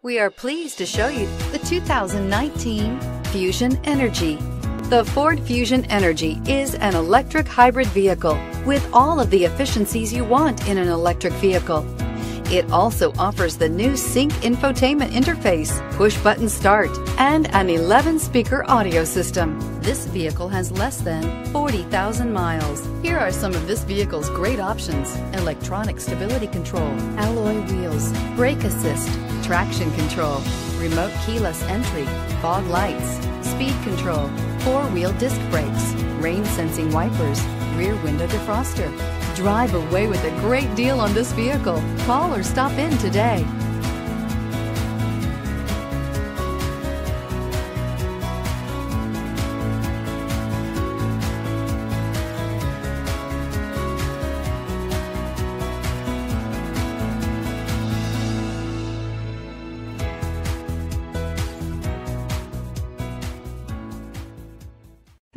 We are pleased to show you the 2019 Fusion Energi. The Ford Fusion Energi is an electric hybrid vehicle with all of the efficiencies you want in an electric vehicle. It also offers the new Sync infotainment interface, push button start, and an 11 speaker audio system. This vehicle has less than 40,000 miles. Here are some of this vehicle's great options electronic stability control, alloy wheels, brake assist, traction control, remote keyless entry, fog lights, speed control, four wheel disc brakes, rain sensing wipers, rear window defroster. Drive away with a great deal on this vehicle. Call or stop in today.